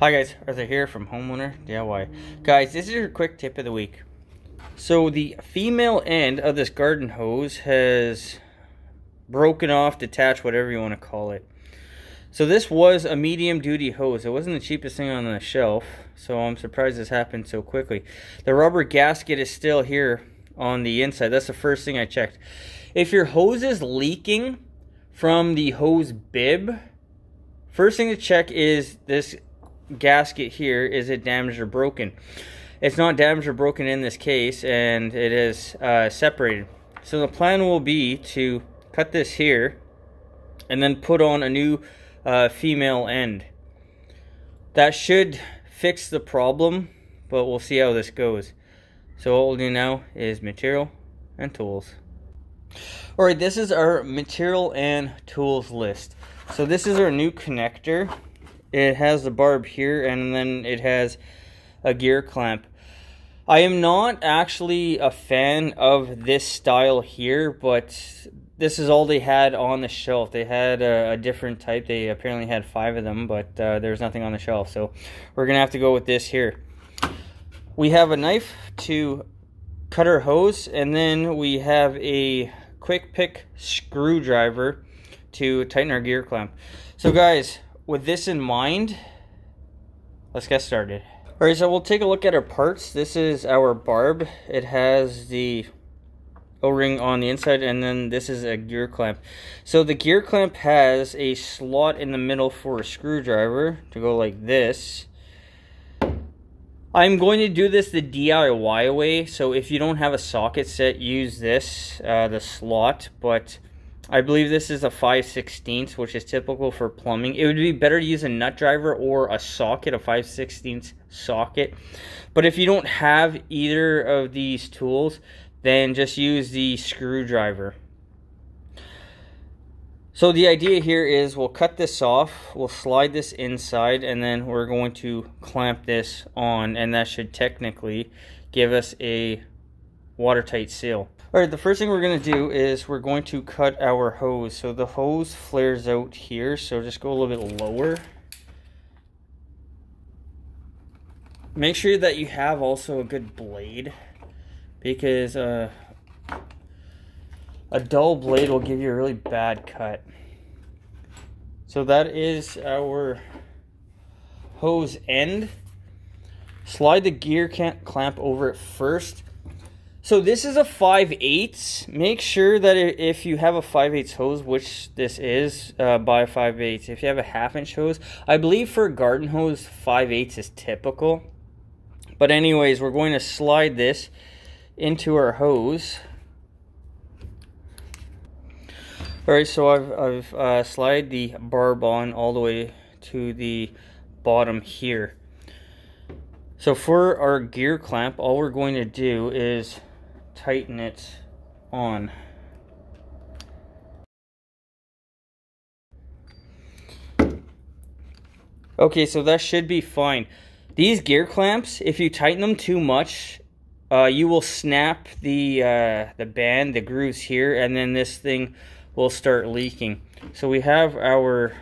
Hi guys, Arthur here from Homeowner DIY. Guys, this is your quick tip of the week. So the female end of this garden hose has broken off, detached, whatever you want to call it. So this was a medium duty hose. It wasn't the cheapest thing on the shelf, so I'm surprised this happened so quickly. The rubber gasket is still here on the inside. That's the first thing I checked. If your hose is leaking from the hose bib, first thing to check is this gasket here, is it damaged or broken? It's not damaged or broken in this case, and it is uh, separated. So the plan will be to cut this here, and then put on a new uh, female end. That should fix the problem, but we'll see how this goes. So what we'll do now is material and tools. Alright, this is our material and tools list. So this is our new connector it has the barb here and then it has a gear clamp. I am not actually a fan of this style here, but this is all they had on the shelf. They had a, a different type. They apparently had five of them, but uh, there's nothing on the shelf. So we're going to have to go with this here. We have a knife to cut our hose, and then we have a quick pick screwdriver to tighten our gear clamp. So guys, with this in mind, let's get started. Alright, so we'll take a look at our parts. This is our barb. It has the O-ring on the inside and then this is a gear clamp. So the gear clamp has a slot in the middle for a screwdriver to go like this. I'm going to do this the DIY way, so if you don't have a socket set, use this, uh, the slot, but I believe this is a 5 16 which is typical for plumbing. It would be better to use a nut driver or a socket, a 5 16 socket. But if you don't have either of these tools, then just use the screwdriver. So the idea here is we'll cut this off, we'll slide this inside, and then we're going to clamp this on, and that should technically give us a watertight seal. All right, the first thing we're going to do is we're going to cut our hose. So the hose flares out here, so just go a little bit lower. Make sure that you have also a good blade because uh, a dull blade will give you a really bad cut. So that is our hose end. Slide the gear clamp over it first so this is a 5 8 Make sure that if you have a 5 8 hose, which this is, uh, buy 5 8 If you have a half inch hose, I believe for a garden hose, 5 8 is typical. But anyways, we're going to slide this into our hose. Alright, so I've, I've uh, slide the barb on all the way to the bottom here. So for our gear clamp, all we're going to do is tighten it on. Okay, so that should be fine. These gear clamps, if you tighten them too much, uh, you will snap the uh, the band, the grooves here, and then this thing will start leaking. So we have our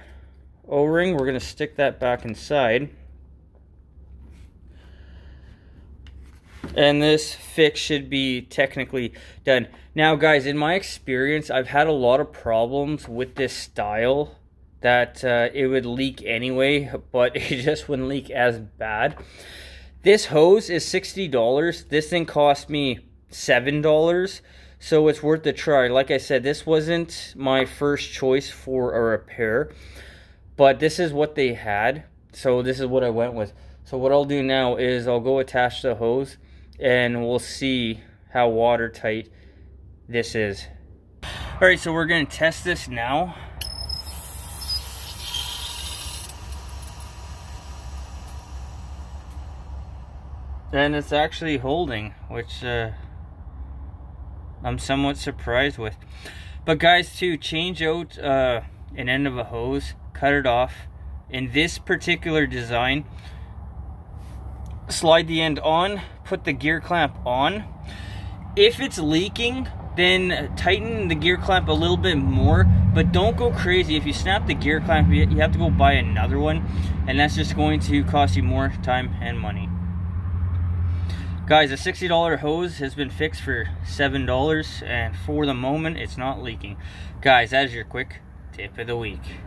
O-ring. We're going to stick that back inside. And this fix should be technically done. Now guys, in my experience, I've had a lot of problems with this style that uh, it would leak anyway, but it just wouldn't leak as bad. This hose is $60. This thing cost me $7, so it's worth a try. Like I said, this wasn't my first choice for a repair, but this is what they had, so this is what I went with. So what I'll do now is I'll go attach the hose and we'll see how watertight this is. All right, so we're gonna test this now. And it's actually holding, which uh, I'm somewhat surprised with. But guys, to change out uh, an end of a hose, cut it off. In this particular design, slide the end on, put the gear clamp on. If it's leaking, then tighten the gear clamp a little bit more But don't go crazy. If you snap the gear clamp, you have to go buy another one. And that's just going to cost you more time and money. Guys, a $60 hose has been fixed for $7 and for the moment it's not leaking. Guys, that is your quick tip of the week.